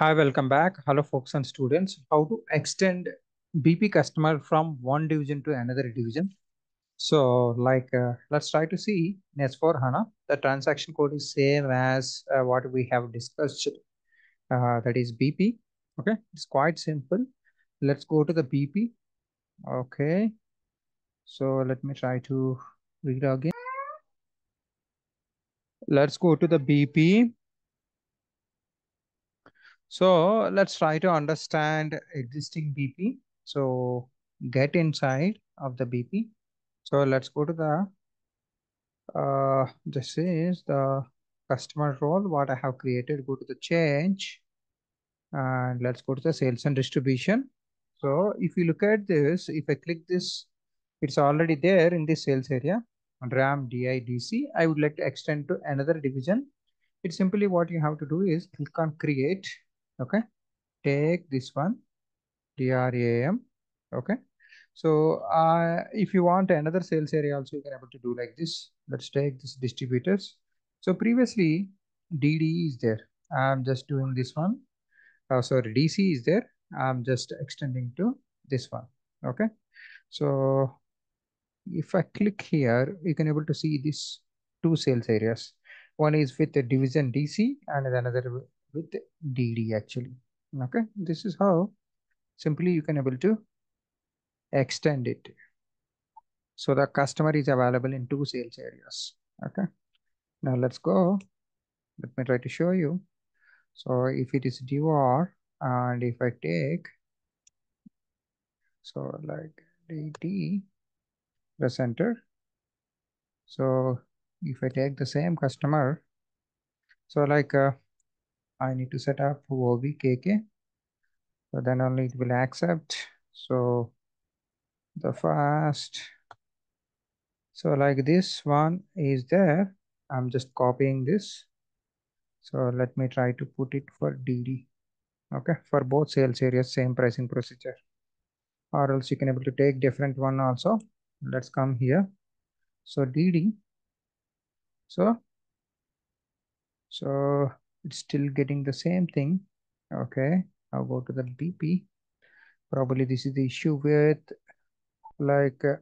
Hi, welcome back. Hello, folks and students. How to extend BP customer from one division to another division. So, like, uh, let's try to see in S4 HANA. The transaction code is same as uh, what we have discussed. Uh, that is BP. Okay, it's quite simple. Let's go to the BP. Okay, so let me try to read again. Let's go to the BP. So let's try to understand existing BP. So get inside of the BP. So let's go to the, uh, this is the customer role, what I have created. Go to the change and let's go to the sales and distribution. So if you look at this, if I click this, it's already there in the sales area, RAM, DI, DC. I would like to extend to another division. It's simply what you have to do is click on create okay. Take this one. Dram okay. So uh, if you want another sales area also you can able to do like this. Let's take this distributors. So previously dd is there. I'm just doing this one. Uh, sorry dc is there. I'm just extending to this one. Okay. So if i click here you can able to see these two sales areas. One is with the division dc and another with DD actually. Okay, this is how simply you can able to extend it. So the customer is available in two sales areas. Okay, now let's go. Let me try to show you. So if it is dir and if I take, so like dt, the center. So if I take the same customer, so like uh, I need to set up OVKK. So then only it will accept. So the first, so like this one is there. I'm just copying this. So let me try to put it for DD. Okay, for both sales areas, same pricing procedure. Or else you can able to take different one also. Let's come here. So DD. So, so it's still getting the same thing. Okay, I'll go to the BP. Probably this is the issue with like, uh,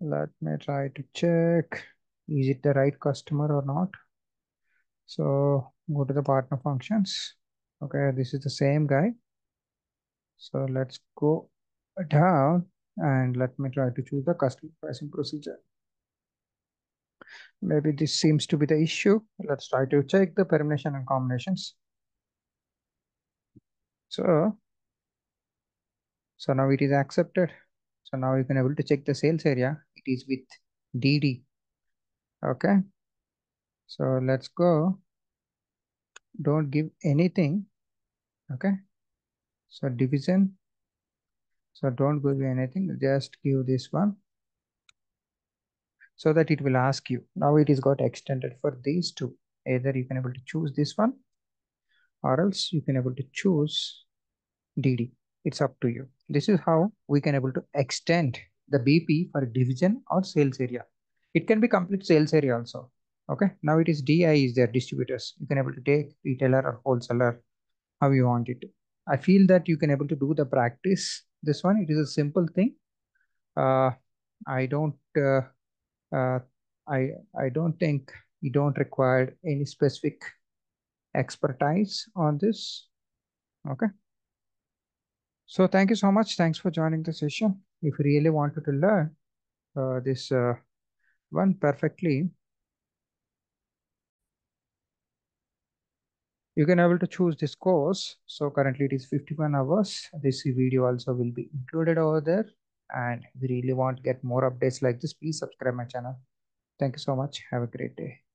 let me try to check. Is it the right customer or not? So go to the partner functions. Okay, this is the same guy. So let's go down and let me try to choose the custom pricing procedure. Maybe this seems to be the issue. Let's try to check the permutation and combinations. So, so now it is accepted. So now you can able to check the sales area. It is with DD. Okay. So let's go. Don't give anything. Okay. So division. So don't give anything. Just give this one so that it will ask you. Now it is got extended for these two. Either you can able to choose this one or else you can able to choose DD. It's up to you. This is how we can able to extend the BP for division or sales area. It can be complete sales area also. Okay. Now it is DI is there distributors. You can able to take retailer or wholesaler how you want it. I feel that you can able to do the practice. This one, it is a simple thing. Uh, I don't uh, uh, I, I don't think you don't require any specific expertise on this. Okay. So thank you so much. Thanks for joining the session. If you really wanted to learn uh, this uh, one perfectly, you can able to choose this course. So currently it is 51 hours. This video also will be included over there. And we really want to get more updates like this, please subscribe my channel. Thank you so much. Have a great day.